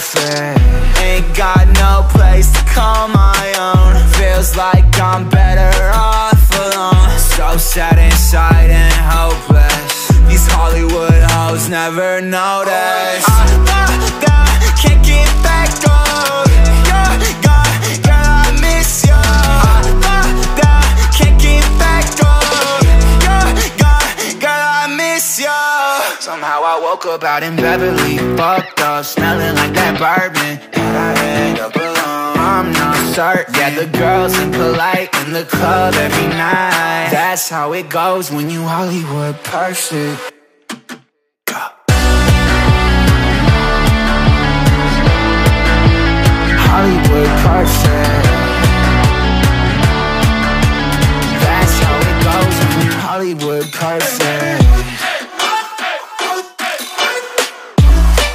Perfect. Ain't got no place to call my own. Feels like I'm better off alone. So sad inside and hopeless. These Hollywood hoes never notice. Oh, I, I Somehow I woke up out in Beverly, fucked up, smelling like that bourbon. And I end up alone. I'm not certain. Yeah, the girls impolite in the club every night. That's how it goes when you Hollywood perfect. Hollywood perfect. That's how it goes when you Hollywood perfect.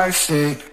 I see.